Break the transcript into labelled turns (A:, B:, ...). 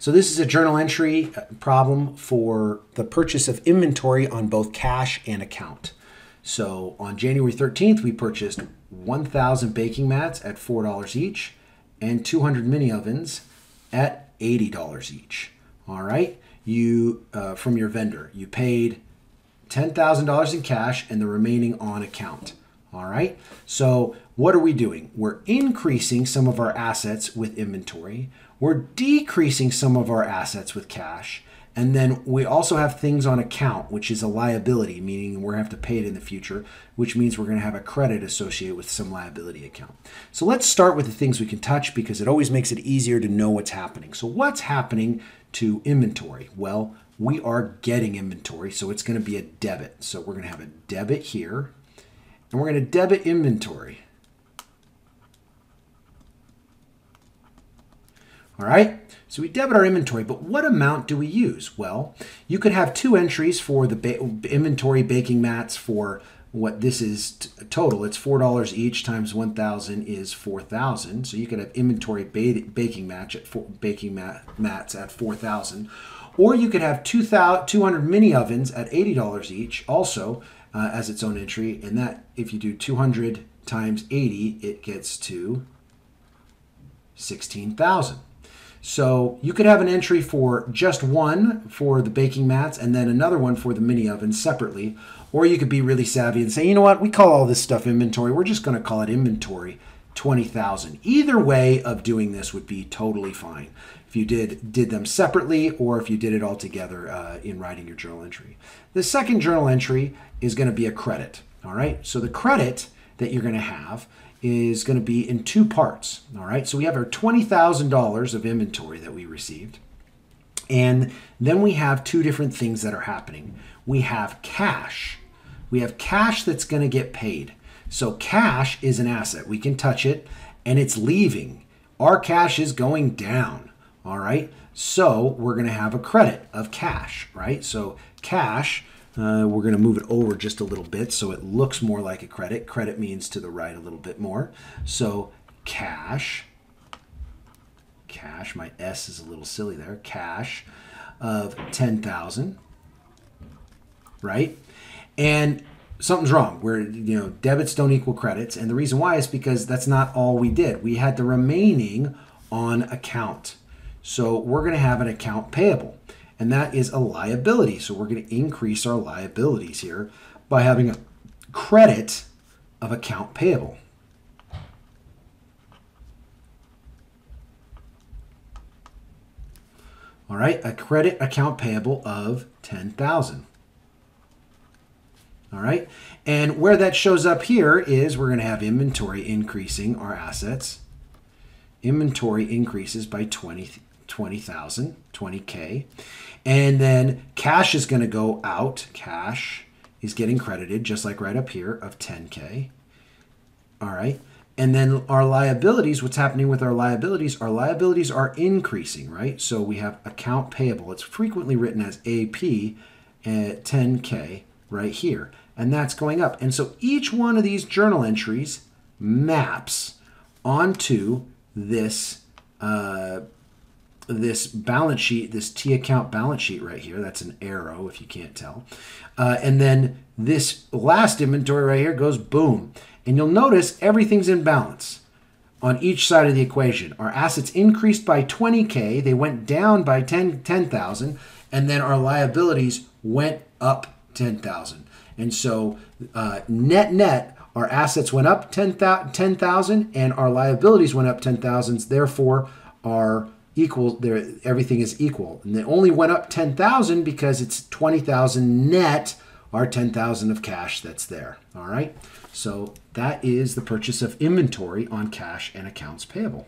A: So this is a journal entry uh, problem for the purchase of inventory on both cash and account. So on January 13th, we purchased 1,000 baking mats at $4 each and 200 mini ovens at $80 each. All right, you uh, from your vendor, you paid $10,000 in cash and the remaining on account. All right, so what are we doing? We're increasing some of our assets with inventory, we're decreasing some of our assets with cash, and then we also have things on account, which is a liability, meaning we're going to have to pay it in the future, which means we're going to have a credit associated with some liability account. So let's start with the things we can touch because it always makes it easier to know what's happening. So, what's happening to inventory? Well, we are getting inventory, so it's going to be a debit. So, we're going to have a debit here, and we're going to debit inventory. All right, so we debit our inventory, but what amount do we use? Well, you could have two entries for the ba inventory baking mats for what this is total. It's $4 each times 1,000 is 4,000. So you could have inventory ba baking match at four, baking mat mats at 4,000. Or you could have 200 mini ovens at $80 each also uh, as its own entry. And that, if you do 200 times 80, it gets to 16,000. So you could have an entry for just one for the baking mats and then another one for the mini oven separately. Or you could be really savvy and say, you know what, we call all this stuff inventory. We're just going to call it inventory 20,000. Either way of doing this would be totally fine. If you did did them separately or if you did it all together uh, in writing your journal entry. The second journal entry is going to be a credit. All right. So the credit that you're going to have is going to be in two parts. All right, so we have our $20,000 of inventory that we received. And then we have two different things that are happening. We have cash. We have cash that's going to get paid. So cash is an asset. We can touch it and it's leaving. Our cash is going down. All right. So we're going to have a credit of cash, right? So cash uh, we're going to move it over just a little bit so it looks more like a credit. Credit means to the right a little bit more. So cash, cash, my S is a little silly there, cash of 10,000, right? And something's wrong where, you know, debits don't equal credits. And the reason why is because that's not all we did. We had the remaining on account. So we're going to have an account payable and that is a liability. So we're going to increase our liabilities here by having a credit of account payable. All right, a credit account payable of 10,000. All right, and where that shows up here is we're going to have inventory increasing our assets. Inventory increases by 20, 20,000, 20K. And then cash is going to go out. Cash is getting credited, just like right up here, of 10K. All right. And then our liabilities, what's happening with our liabilities? Our liabilities are increasing, right? So we have account payable. It's frequently written as AP at 10K right here. And that's going up. And so each one of these journal entries maps onto this uh, this balance sheet, this T account balance sheet right here. That's an arrow if you can't tell. Uh, and then this last inventory right here goes boom. And you'll notice everything's in balance on each side of the equation. Our assets increased by 20K, they went down by 10, 10,000, and then our liabilities went up 10,000. And so uh, net net, our assets went up 10,000 10, and our liabilities went up 10,000. Therefore, our equal there everything is equal. And it only went up 10,000 because it's 20,000 net our 10,000 of cash that's there all right? So that is the purchase of inventory on cash and accounts payable